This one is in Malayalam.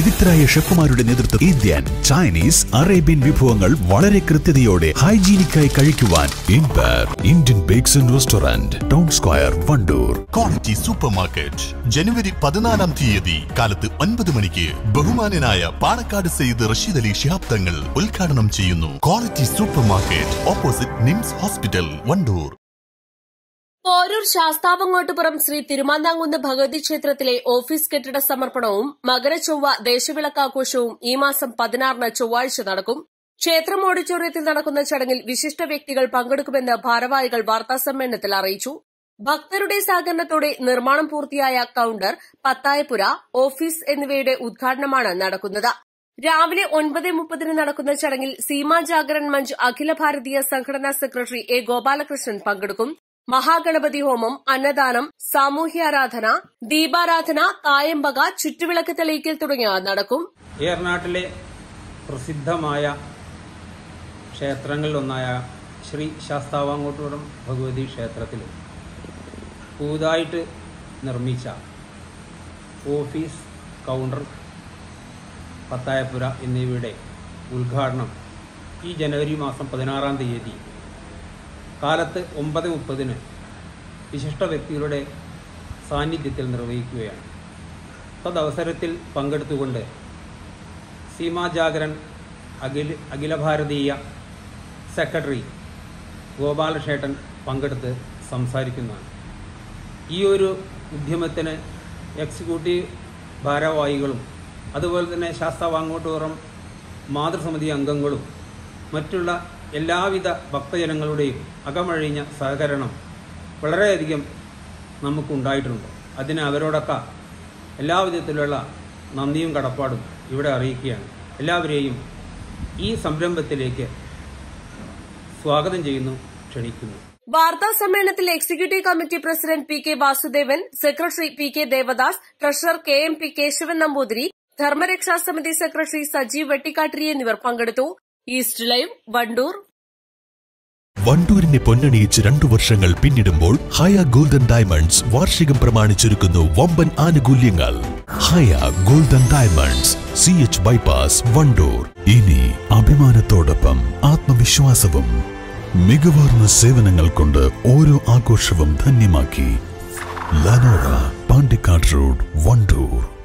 വിദഗ്ധരായ ഷെഫുമാരുടെ നേതൃത്വം ഇന്ത്യൻ ചൈനീസ് അറേബ്യൻ വിഭവങ്ങൾ വളരെ കൃത്യതയോടെ ഹൈജീനിക്കായി കഴിക്കുവാൻ Indian bakes and restaurant town square Wandoor. Quality super market ജനുവരി പതിനാലാം തീയതി കാലത്ത് ഒൻപത് മണിക്ക് ബഹുമാനനായ പാണക്കാട് സെയ്ദ് റഷീദ് അലി ശിഹാബ് തങ്ങൾ ഉദ്ഘാടനം ചെയ്യുന്നു. Quality super market opposite Nims hospital Wandoor. Poroor Sasthavangottupuram Shri Thirumanthamkunnu Bhagavathi ക്ഷേത്രത്തിലെ ഓഫീസ് കെട്ടിട സമർപ്പണവും മകരചൊവ്വ ദേശവിളക്കാഘോഷവും ഈ മാസം പതിനാറിന് ചൊവ്വാഴ്ച നടക്കും. ക്ഷേത്രം ഓഡിറ്റോറിയത്തിൽ നടക്കുന്ന ചടങ്ങിൽ വിശിഷ്ട വ്യക്തികൾ പങ്കെടുക്കുമെന്ന് ഭാരവാഹികൾ വാർത്താസമ്മേളനത്തിൽ അറിയിച്ചു. ഭക്തരുടെ സഹകരണത്തോടെ നിർമ്മാണം പൂർത്തിയായ കൌണ്ടർ പത്തായപുര ഓഫീസ് എന്നിവയുടെ ഉദ്ഘാടനമാണ് നടക്കുന്നത്. രാവിലെ ഒൻപത് മുപ്പതിന് നടക്കുന്ന ചടങ്ങിൽ സീമാ ജാഗരൺ മഞ്ച് അഖില ഭാരതീയ സംഘടനാ സെക്രട്ടറി എ ഗോപാലകൃഷ്ണൻ പങ്കെടുക്കും. മഹാഗണപതി ഹോമം അന്നദാനം സാമൂഹ്യാരാധന ദീപാരാധന തായമ്പക ചുറ്റുവിളക്ക് തെളിയിക്കൽ തുടങ്ങിയവ നടക്കും. ഏറനാട്ടിലെ പ്രസിദ്ധമായ ക്ഷേത്രങ്ങളിലൊന്നായ ശ്രീ ശാസ്താവാങ്കോട്ടൂടം ഭഗവതി ക്ഷേത്രത്തിൽ പുതുതായിട്ട് നിർമ്മിച്ച ഓഫീസ് കൗണ്ടർ പത്തായപ്പുര എന്നിവയുടെ ഉദ്ഘാടനം ഈ ജനുവരി മാസം പതിനാറാം തീയതി കാലത്ത് ഒമ്പത് മുപ്പതിന് വിശിഷ്ട വ്യക്തികളുടെ സാന്നിധ്യത്തിൽ നിർവഹിക്കുകയാണ്. തദവസരത്തിൽ പങ്കെടുത്തുകൊണ്ട് സീമാജാഗരൻ അഖിൽ അഖില ഭാരതീയ സെക്രട്ടറി ഗോപാലക്ഷേട്ടൻ പങ്കെടുത്ത് സംസാരിക്കുന്നതാണ്. ഈ ഒരു ഉദ്യമത്തിന് എക്സിക്യൂട്ടീവ് ഭാരവാഹികളും അതുപോലെ തന്നെ ശാസ്ത്ര വാങ്ങോട്ടോറം മാതൃസമിതി അംഗങ്ങളും മറ്റുള്ള എല്ലാവിധ ഭക്തജനങ്ങളുടെയും അകമഴിഞ്ഞ സഹകരണം വളരെയധികം നമുക്കുണ്ടായിട്ടുണ്ട്. അതിന് അവരോടൊക്കെ എല്ലാവിധത്തിലുള്ള നന്ദിയും കടപ്പാടും ഇവിടെ അറിയിക്കുകയാണ്. എല്ലാവരെയും ഈ സംരംഭത്തിലേക്ക് സ്വാഗതം ചെയ്യുന്നു ക്ഷണിക്കുന്നു. വാർത്താ സമ്മേളനത്തിൽ executive committee president P K Vasudevan secretary P K Devadas treasurer K M P Keshavan Namboothiri Dharmaraksha Samithi secretary Sajeev Vettikkattiri എന്നിവർ പങ്കെടുത്തു. East live Wandoor. വണ്ടൂരിനെ പൊന്നണിയിച്ച് രണ്ടു വർഷങ്ങൾ പിന്നിടുമ്പോൾ ഹയ ഗോൾഡൻ ഡയമണ്ട്സ് വാർഷികം പ്രമാണിച്ചൊരുക്കുന്നു വമ്പൻ ആനുകൂല്യങ്ങൾ. Haya golden diamonds C H bypass Wandoor. ഇനി അഭിമാനത്തോടൊപ്പം ആത്മവിശ്വാസവും മികവാർന്ന സേവനങ്ങൾ കൊണ്ട് ഓരോ ആഘോഷവും ധന്യമാക്കി. Lanora Pandikkad road Wandoor.